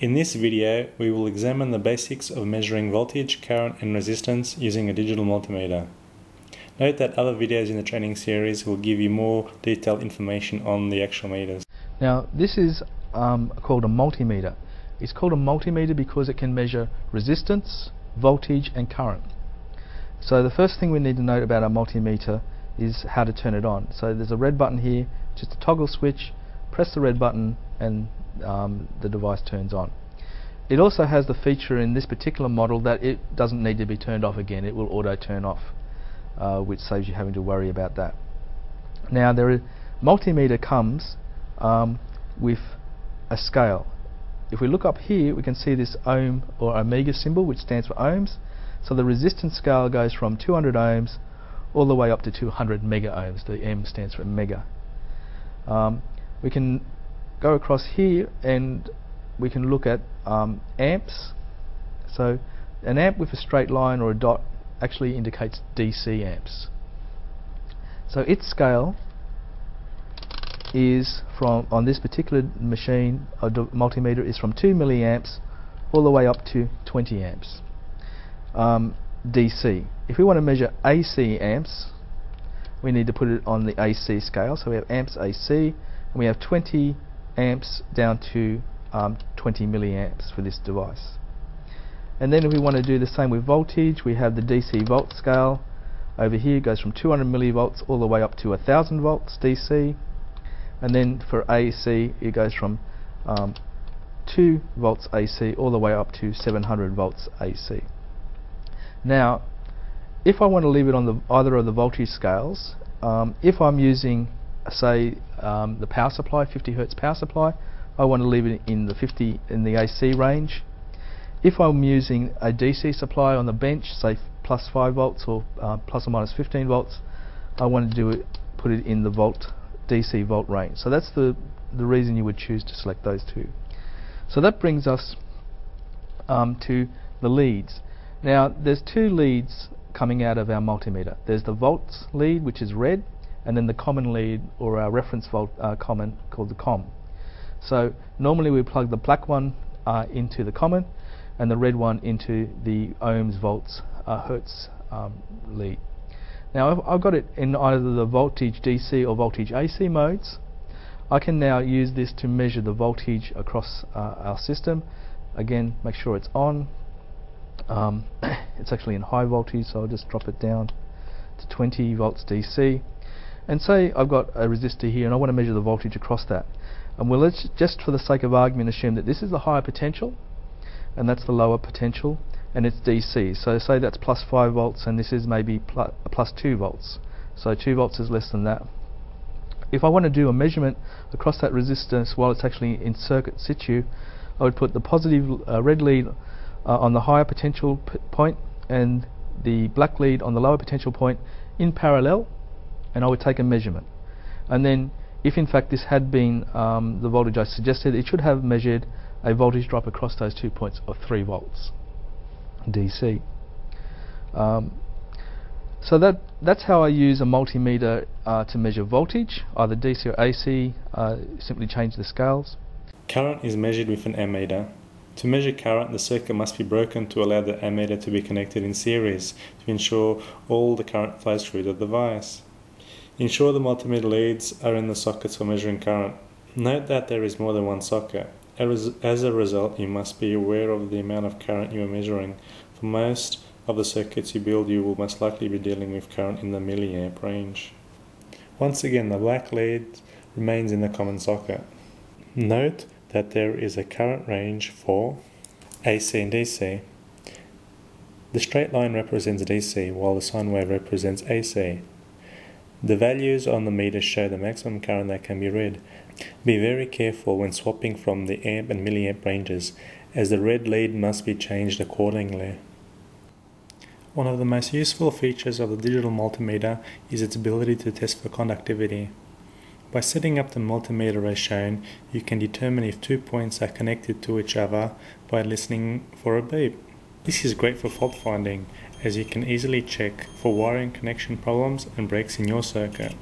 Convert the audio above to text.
In this video, we will examine the basics of measuring voltage, current and resistance using a digital multimeter. Note that other videos in the training series will give you more detailed information on the actual meters. Now this is um, called a multimeter. It's called a multimeter because it can measure resistance, voltage and current. So the first thing we need to note about a multimeter is how to turn it on. So there's a red button here, just a toggle switch, press the red button and um, the device turns on. It also has the feature in this particular model that it doesn't need to be turned off again, it will auto turn off, uh, which saves you having to worry about that. Now is multimeter comes um, with a scale. If we look up here we can see this ohm or omega symbol which stands for ohms. So the resistance scale goes from 200 ohms all the way up to 200 mega ohms. The M stands for mega. Um, we can go across here and we can look at um, amps. So an amp with a straight line or a dot actually indicates DC amps. So its scale is from on this particular machine a multimeter is from 2 milliamps all the way up to 20 amps um, DC if we want to measure AC amps we need to put it on the AC scale so we have amps AC and we have 20 amps down to um, 20 milliamps for this device. And then if we want to do the same with voltage, we have the DC volt scale. Over here goes from 200 millivolts all the way up to 1000 volts DC. And then for AC it goes from um, 2 volts AC all the way up to 700 volts AC. Now, if I want to leave it on the either of the voltage scales, um, if I'm using say um, the power supply, 50 hertz power supply, I want to leave it in the 50 in the AC range. If I'm using a DC supply on the bench, say plus 5 volts or uh, plus or minus 15 volts, I want to do it, put it in the volt DC volt range. So that's the the reason you would choose to select those two. So that brings us um, to the leads. Now there's two leads coming out of our multimeter. There's the volts lead, which is red, and then the common lead or our reference volt uh, common called the COM. So normally we plug the black one uh, into the common and the red one into the ohms, volts, uh, hertz um, lead. Now if I've got it in either the voltage DC or voltage AC modes, I can now use this to measure the voltage across uh, our system. Again, make sure it's on. Um, it's actually in high voltage, so I'll just drop it down to 20 volts DC and say I've got a resistor here and I want to measure the voltage across that. And well let's just for the sake of argument assume that this is the higher potential and that's the lower potential and it's DC so say that's plus 5 volts and this is maybe pl plus 2 volts. So 2 volts is less than that. If I want to do a measurement across that resistance while it's actually in circuit situ I would put the positive uh, red lead uh, on the higher potential point and the black lead on the lower potential point in parallel and I would take a measurement. And then if in fact this had been um, the voltage I suggested it should have measured a voltage drop across those two points of 3 volts DC um, so that that's how I use a multimeter uh, to measure voltage either DC or AC uh, simply change the scales. Current is measured with an ammeter. To measure current, the circuit must be broken to allow the ammeter to be connected in series to ensure all the current flows through the device. Ensure the multimeter leads are in the sockets for measuring current. Note that there is more than one socket. As a result, you must be aware of the amount of current you are measuring. For most of the circuits you build, you will most likely be dealing with current in the milliamp range. Once again, the black lead remains in the common socket. Note that there is a current range for AC and DC. The straight line represents DC, while the sine wave represents AC. The values on the meter show the maximum current that can be read. Be very careful when swapping from the amp and milliamp ranges, as the red lead must be changed accordingly. One of the most useful features of the digital multimeter is its ability to test for conductivity. By setting up the multimeter as shown, you can determine if two points are connected to each other by listening for a beep. This is great for fault finding as you can easily check for wiring connection problems and breaks in your circuit.